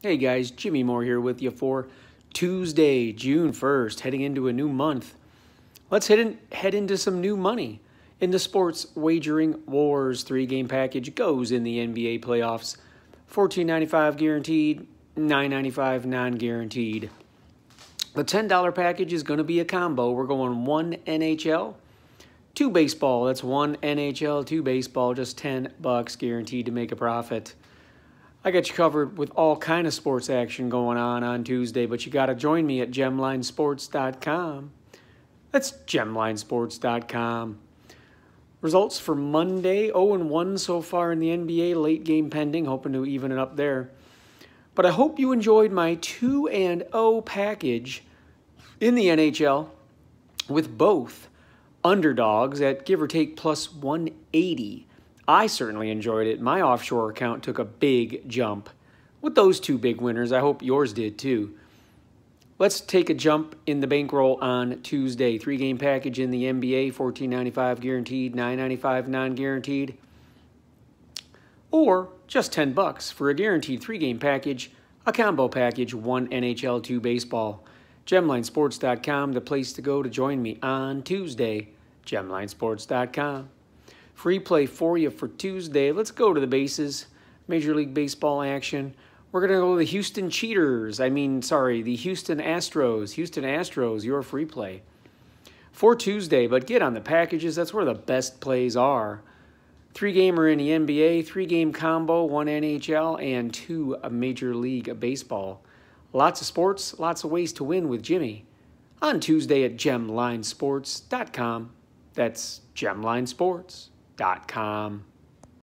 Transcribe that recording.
Hey guys, Jimmy Moore here with you for Tuesday, June 1st, heading into a new month. Let's head, in, head into some new money. In the Sports Wagering Wars three game package goes in the NBA playoffs. $14.95 guaranteed, $9.95 non guaranteed. The $10 package is going to be a combo. We're going one NHL, two baseball. That's one NHL, two baseball, just 10 bucks guaranteed to make a profit. I got you covered with all kind of sports action going on on Tuesday, but you got to join me at gemlinesports.com. That's gemlinesports.com. Results for Monday 0 1 so far in the NBA, late game pending, hoping to even it up there. But I hope you enjoyed my 2 and 0 package in the NHL with both underdogs at give or take plus 180 I certainly enjoyed it. My offshore account took a big jump. With those two big winners, I hope yours did too. Let's take a jump in the bankroll on Tuesday. Three game package in the NBA, $14.95 guaranteed, $9.95 non guaranteed. Or just 10 bucks for a guaranteed three game package, a combo package, one NHL, two baseball. GemlineSports.com, the place to go to join me on Tuesday. GemlineSports.com. Free play for you for Tuesday. Let's go to the bases. Major League Baseball action. We're going to go to the Houston Cheaters. I mean, sorry, the Houston Astros. Houston Astros, your free play. For Tuesday, but get on the packages. That's where the best plays are. Three gamer in the NBA, three game combo, one NHL, and two Major League Baseball. Lots of sports, lots of ways to win with Jimmy. On Tuesday at gemlinesports.com. That's gemlinesports.com.